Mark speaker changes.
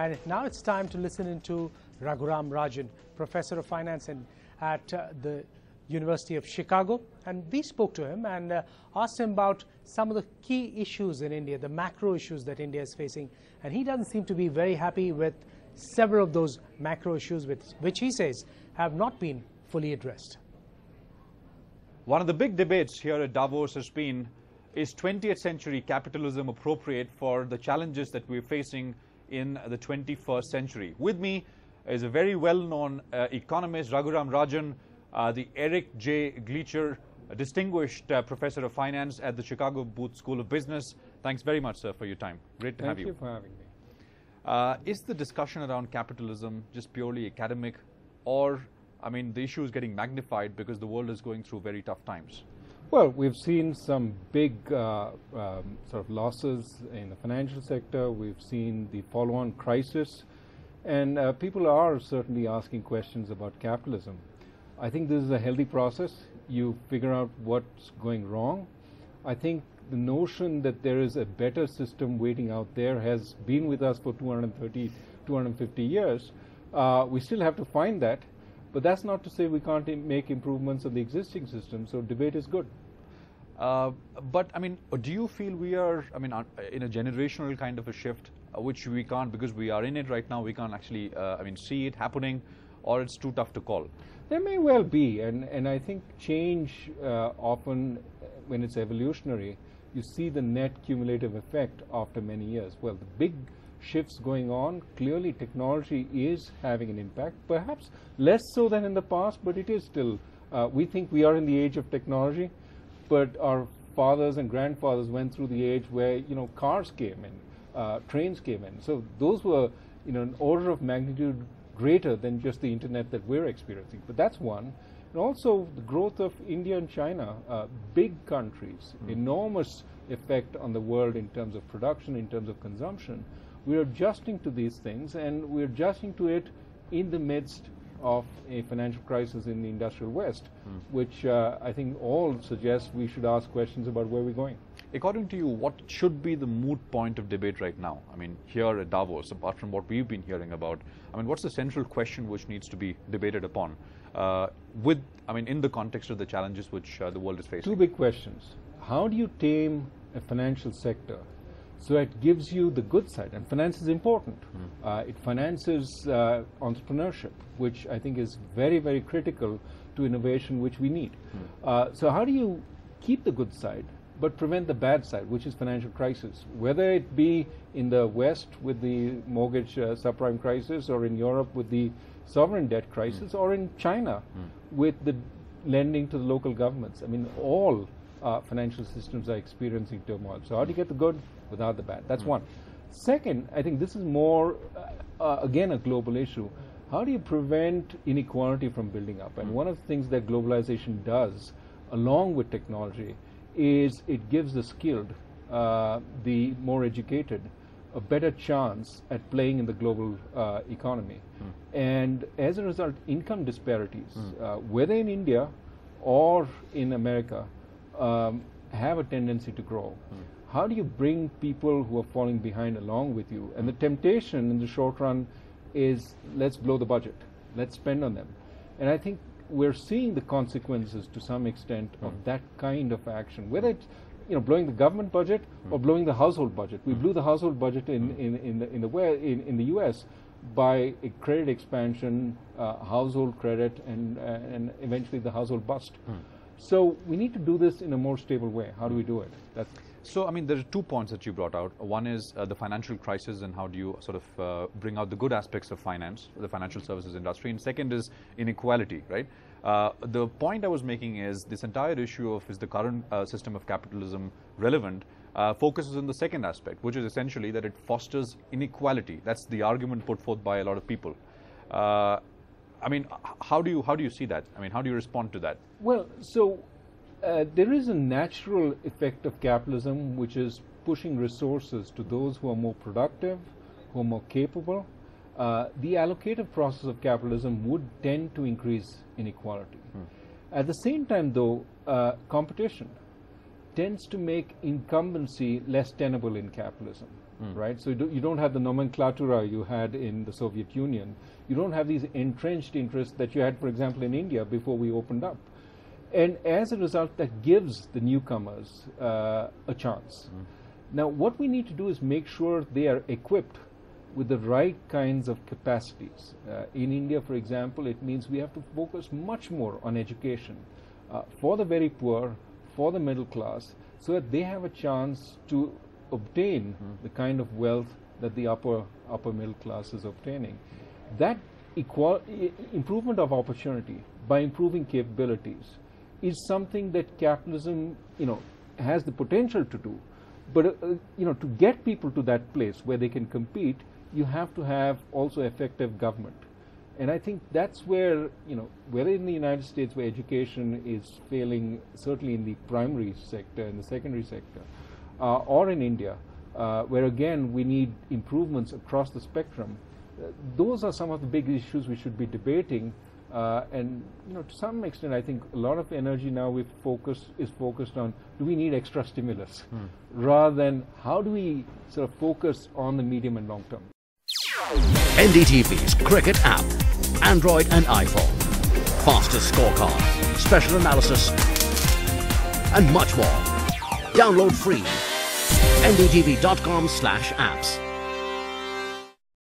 Speaker 1: And now it's time to listen into Raghuram Rajan, professor of finance in, at uh, the University of Chicago. And we spoke to him and uh, asked him about some of the key issues in India, the macro issues that India is facing. And he doesn't seem to be very happy with several of those macro issues, which, which he says have not been fully addressed.
Speaker 2: One of the big debates here at Davos has been is 20th century capitalism appropriate for the challenges that we're facing in the 21st century? With me is a very well-known uh, economist, Raghuram Rajan, uh, the Eric J. Gleacher, distinguished uh, professor of finance at the Chicago Booth School of Business. Thanks very much, sir, for your time. Great to
Speaker 3: Thank
Speaker 2: have you.
Speaker 3: Thank you for having me.
Speaker 2: Uh, is the discussion around capitalism just purely academic, or, I mean, the issue is getting magnified because the world is going through very tough times?
Speaker 3: Well, we've seen some big uh, um, sort of losses in the financial sector. We've seen the follow-on crisis, and uh, people are certainly asking questions about capitalism. I think this is a healthy process. You figure out what's going wrong. I think the notion that there is a better system waiting out there has been with us for 230, 250 years. Uh, we still have to find that, but that's not to say we can't make improvements on the existing system. So debate is good.
Speaker 2: Uh, but I mean, do you feel we are, I mean, uh, in a generational kind of a shift, uh, which we can't because we are in it right now, we can't actually, uh, I mean, see it happening, or it's too tough to call?
Speaker 3: There may well be, and, and I think change uh, often, when it's evolutionary, you see the net cumulative effect after many years. Well, the big shifts going on, clearly technology is having an impact, perhaps less so than in the past, but it is still. Uh, we think we are in the age of technology, but our fathers and grandfathers went through the age where you know cars came in, uh, trains came in. So those were you know an order of magnitude greater than just the internet that we're experiencing. But that's one. And also the growth of India and China, uh, big countries, enormous effect on the world in terms of production, in terms of consumption. We're adjusting to these things, and we're adjusting to it in the midst of a financial crisis in the industrial West, which uh, I think all suggest we should ask questions about where we're going.
Speaker 2: According to you, what should be the moot point of debate right now? I mean, here at Davos, apart from what we've been hearing about, I mean, what's the central question which needs to be debated upon? Uh, with, I mean, in the context of the challenges which uh, the world is facing.
Speaker 3: Two big questions. How do you tame a financial sector so it gives you the good side? And finance is important. Uh, it finances uh, entrepreneurship, which I think is very, very critical to innovation, which we need. Uh, so, how do you keep the good side? But prevent the bad side, which is financial crisis. Whether it be in the West with the mortgage uh, subprime crisis, or in Europe with the sovereign debt crisis, or in China with the lending to the local governments. I mean, all uh, financial systems are experiencing turmoil. So, how do you get the good without the bad? That's one. Second, I think this is more, uh, uh, again, a global issue. How do you prevent inequality from building up? And one of the things that globalization does, along with technology, is it gives the skilled, uh, the more educated, a better chance at playing in the global uh, economy. And as a result, income disparities, uh, whether in India or in America, um, have a tendency to grow. How do you bring people who are falling behind along with you? And the temptation in the short run is let's blow the budget, let's spend on them. And I think we're seeing the consequences to some extent of hmm. that kind of action, whether it's you know blowing the government budget or hmm. blowing the household budget. We hmm. blew the household budget in, in, in the in the in, in the U.S. by a credit expansion, uh, household credit, and uh, and eventually the household bust. So we need to do this in a more stable way. How do we do it? That's
Speaker 2: So, I mean, there are two points that you brought out. One is uh, the financial crisis and how do you sort of uh, bring out the good aspects of finance, the financial services industry. And second is inequality, right? Uh, the point I was making is this entire issue of is the current uh, system of capitalism relevant uh, focuses on the second aspect, which is essentially that it fosters inequality. That's the argument put forth by a lot of people. Uh, I mean, how do you how do you see that? I mean, how do you respond to that?
Speaker 3: Well, so uh, there is a natural effect of capitalism which is pushing resources to those who are more productive, who are more capable. Uh, the allocative process of capitalism would tend to increase inequality. At the same time, though, uh, competition tends to make incumbency less tenable in capitalism. right? So you don't have the nomenclatura you had in the Soviet Union. You don't have these entrenched interests that you had, for example, in India before we opened up. And as a result, that gives the newcomers uh, a chance. Now, what we need to do is make sure they are equipped with the right kinds of capacities. Uh, in India, for example, it means we have to focus much more on education uh, for the very poor, for the middle class, so that they have a chance to obtain the kind of wealth that the upper upper middle class is obtaining. That equal, I- improvement of opportunity by improving capabilities is something that capitalism, you know, has the potential to do. But uh, you know, to get people to that place where they can compete, you have to have also effective government. And I think that's where, you know, whether in the United States where education is failing, certainly in the primary sector, in the secondary sector, uh, or in India, uh, where again we need improvements across the spectrum, uh, those are some of the big issues we should be debating. Uh, and you know, to some extent, I think a lot of energy now we focus is focused on do we need extra stimulus, rather than how do we sort of focus on the medium and long term.
Speaker 4: NDTV's Cricket app, Android and iPhone. Fastest scorecard, special analysis, and much more. Download free. ndtv.com slash apps.